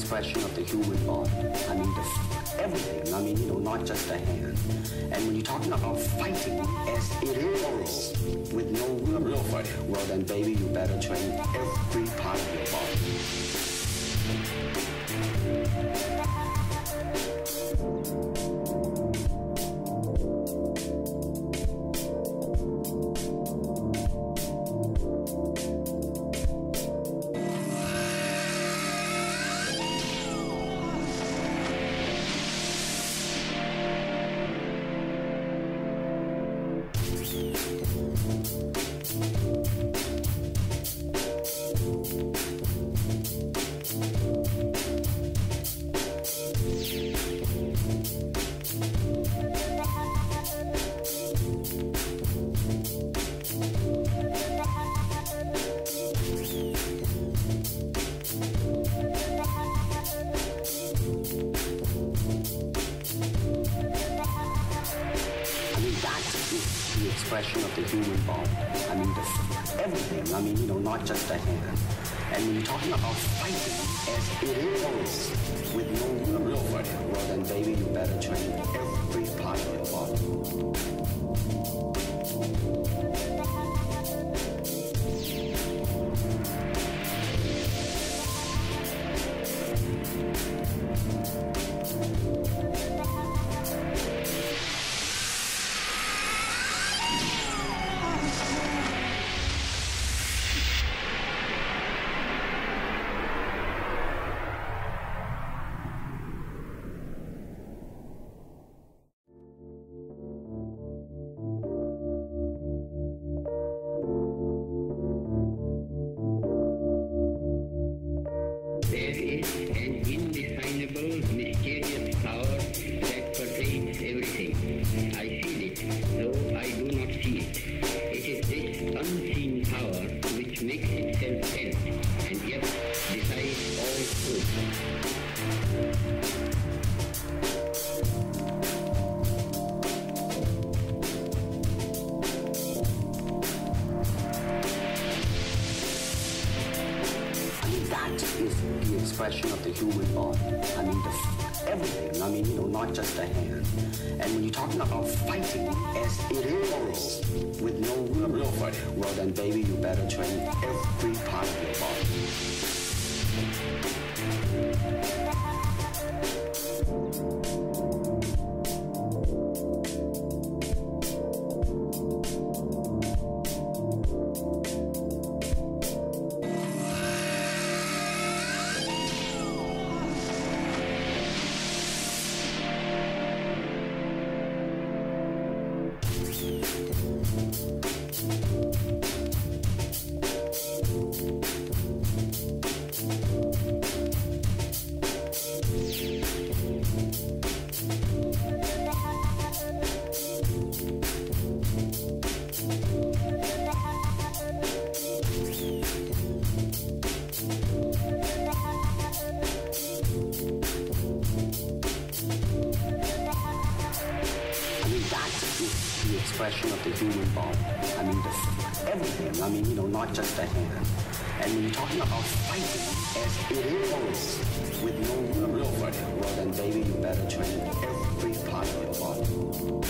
expression of the human body. I mean, the, everything. I mean, you know, not just the hand. And when you're talking about fighting as it is with no will, real fighting, well then, baby, you better train every part of your body. The expression of the human body. I mean, the, everything. I mean, you know, not just a hand. And when you're talking about fighting as it is with no real fighting, well then, baby, you better train mysterious power that pervades everything. I feel it, That is the expression of the human body. I mean, the, everything. I mean, you know, not just the hand. And when you're talking about fighting as it is with no will, real fighting, well then, baby, you better train every part of your body. expression of the human bond. I mean, the, everything. I mean, you know, not just the hand. And when you're talking about fighting as it is with no real fighting, well then, baby, you better train every part of your body.